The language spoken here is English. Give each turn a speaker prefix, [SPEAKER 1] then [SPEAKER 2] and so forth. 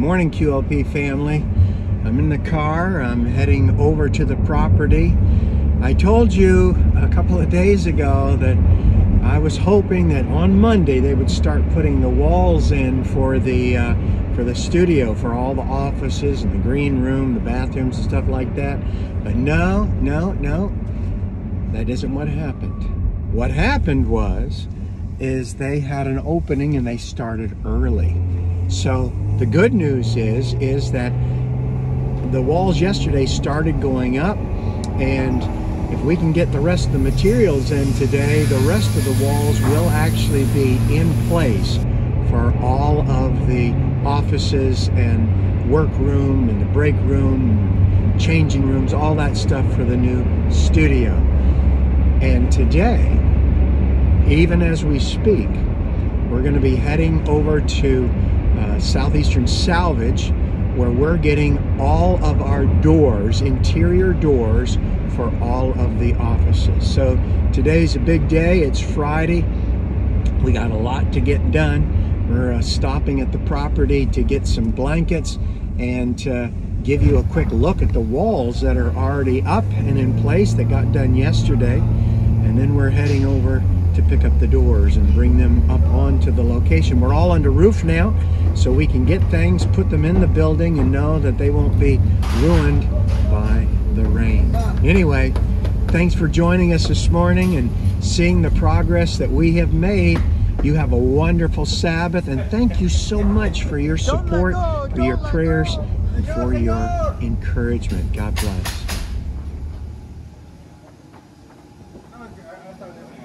[SPEAKER 1] morning, QLP family. I'm in the car. I'm heading over to the property. I told you a couple of days ago that I was hoping that on Monday they would start putting the walls in for the uh, for the studio, for all the offices and the green room, the bathrooms and stuff like that. But no, no, no, that isn't what happened. What happened was, is they had an opening and they started early. So the good news is, is that the walls yesterday started going up and if we can get the rest of the materials in today, the rest of the walls will actually be in place for all of the offices and workroom and the break room, changing rooms, all that stuff for the new studio. And today, even as we speak, we're going to be heading over to uh, Southeastern Salvage where we're getting all of our doors, interior doors, for all of the offices. So today's a big day. It's Friday. We got a lot to get done. We're uh, stopping at the property to get some blankets and to give you a quick look at the walls that are already up and in place that got done yesterday. And then we're heading over to pick up the doors and bring them up onto the location. We're all under roof now, so we can get things, put them in the building, and know that they won't be ruined by the rain. Anyway, thanks for joining us this morning and seeing the progress that we have made. You have a wonderful Sabbath, and thank you so much for your support, for your prayers, and for your encouragement. God bless. establecido.